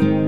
Bye.